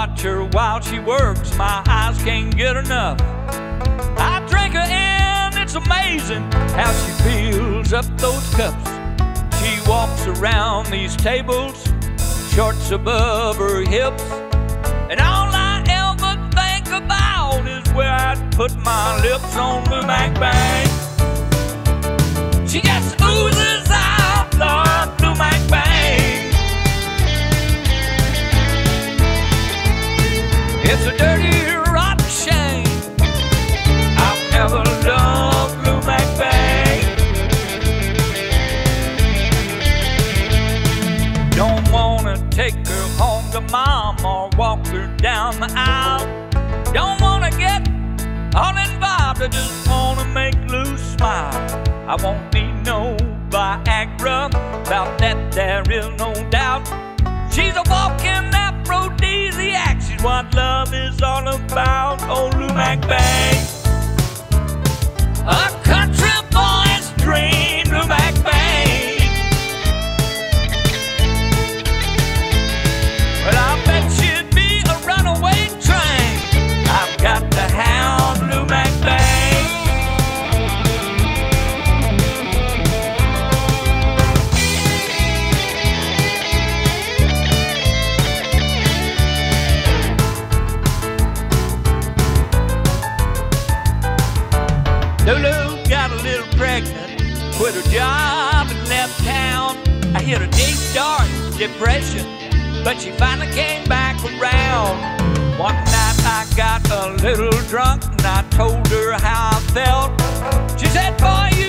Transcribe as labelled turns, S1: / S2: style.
S1: watch her while she works. My eyes can't get enough. I drink her in, it's amazing how she fills up those cups. She walks around these tables, shorts above her hips. And all I ever think about is where I'd put my lips on the back bank. To mom or walk her down the aisle. Don't wanna get all involved. I just wanna make Lu smile. I won't be no Viagra. About that there is no doubt. She's a walking aphrodisiac. She's what love is all about. Oh, Lu McBain. Lulu got a little pregnant, quit her job and left town. I hit a deep, dark depression, but she finally came back around. One night I got a little drunk and I told her how I felt. She said, Boy,